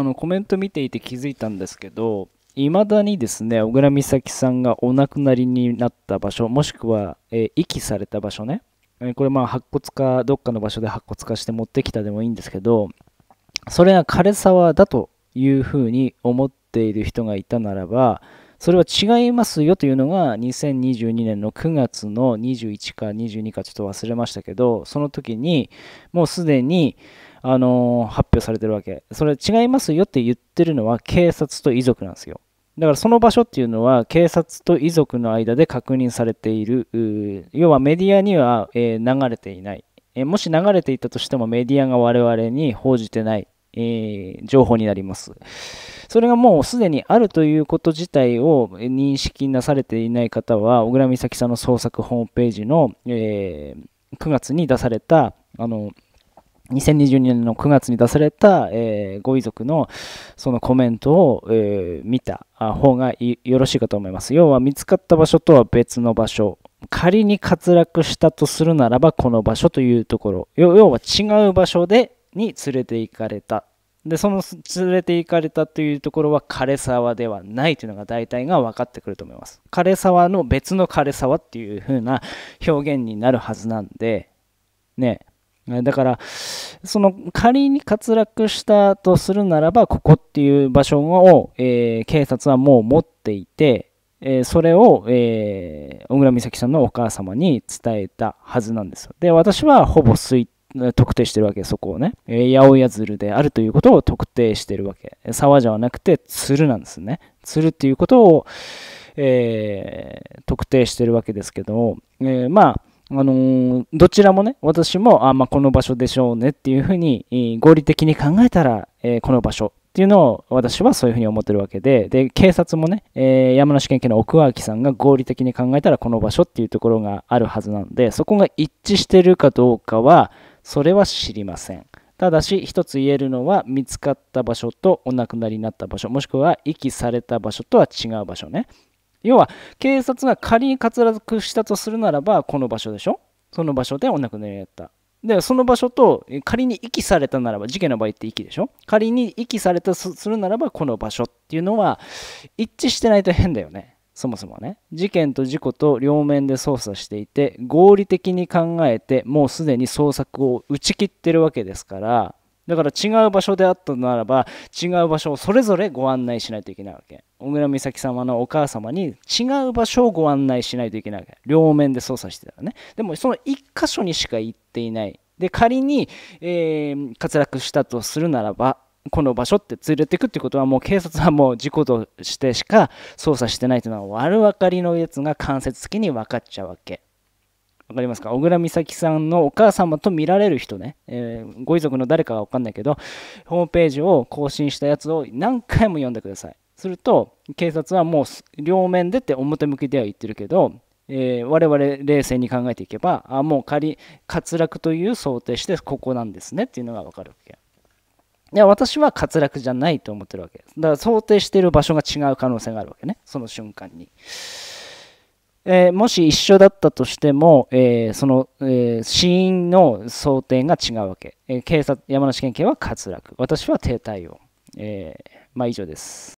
あのコメント見ていて気づいたんですけど、いまだにですね、小倉美咲さんがお亡くなりになった場所、もしくは、えー遺棄された場所ね、えこれまあ白骨化、どっかの場所で白骨化して持ってきたでもいいんですけど、それが枯れ沢だというふうに思っている人がいたならば、それは違いますよというのが2022年の9月の21か22かちょっと忘れましたけど、その時にもうすでにあの発表されてるわけ。それ違いますよって言ってるのは警察と遺族なんですよ。だからその場所っていうのは警察と遺族の間で確認されている、要はメディアには、え流れていない、えもし流れていたとしてもメディアが我々に報じてない、え情報になります。それがもうすでにあるということ自体を認識なされていない方は、小倉美咲さんの創作ホームページの、え9月に出された、あの、2022年の9月に出された、えーご遺族のそのコメントを、えー見た方がよろしいかと思います。要は見つかった場所とは別の場所。仮に滑落したとするならばこの場所というところ。要要は違う場所でに連れて行かれた。で、その連れて行かれたというところは枯れ沢ではないというのが大体が分かってくると思います。枯れ沢の別の枯れ沢っていう風な表現になるはずなんで、ね。だから、その仮に滑落したとするならば、ここっていう場所を、えー警察はもう持っていて、えーそれを、えー小倉美咲さんのお母様に伝えたはずなんですよ。で、私はほぼ推特定してるわけ、そこをね。え八百屋鶴であるということを特定してるわけ。沢じゃなくて、鶴なんですね。鶴っていうことを、え特定してるわけですけど、えまあ、あのどちらもね、私も、あまあ、この場所でしょうねっていうふうに、合理的に考えたら、えーこの場所っていうのを私はそういうふうに思ってるわけで、で、警察もね、えー山梨県警の奥脇さんが合理的に考えたらこの場所っていうところがあるはずなので、そこが一致してるかどうかは、それは知りません。ただし、一つ言えるのは、見つかった場所とお亡くなりになった場所、もしくは遺棄された場所とは違う場所ね。要は、警察が仮に滑落したとするならば、この場所でしょ？その場所でお亡くなりになった。で、その場所と仮に遺棄されたならば、事件の場合って遺棄でしょ？仮に遺棄されたとするならば、この場所っていうのは一致してないと変だよね。そもそもね。事件と事故と両面で捜査していて、合理的に考えて、もうすでに捜索を打ち切ってるわけですから、だから違う場所であったならば、違う場所をそれぞれご案内しないといけないわけ。小倉美咲様のお母様に違う場所をご案内しないといけない。両面で捜査してたらね。でもその一箇所にしか行っていない。で、仮に、えー滑落したとするならば、この場所って連れてくってことはもう警察はもう事故としてしか捜査してないというのは悪分かりのやつが間接的に分かっちゃうわけ。わかりますか？小倉美咲さんのお母様と見られる人ね、えーご遺族の誰かは分かんないけど、ホームページを更新したやつを何回も読んでください。すると、警察はもう両面でって表向きでは言ってるけど、えー我々冷静に考えていけば、あもう仮、滑落という想定してここなんですねっていうのが分かるわけ。いや私は滑落じゃないと思ってるわけです。だから想定している場所が違う可能性があるわけね、その瞬間に。えーもし一緒だったとしても、えーその、えー死因の想定が違うわけ。え警察、山梨県警は滑落。私は低体温。えまあ以上です。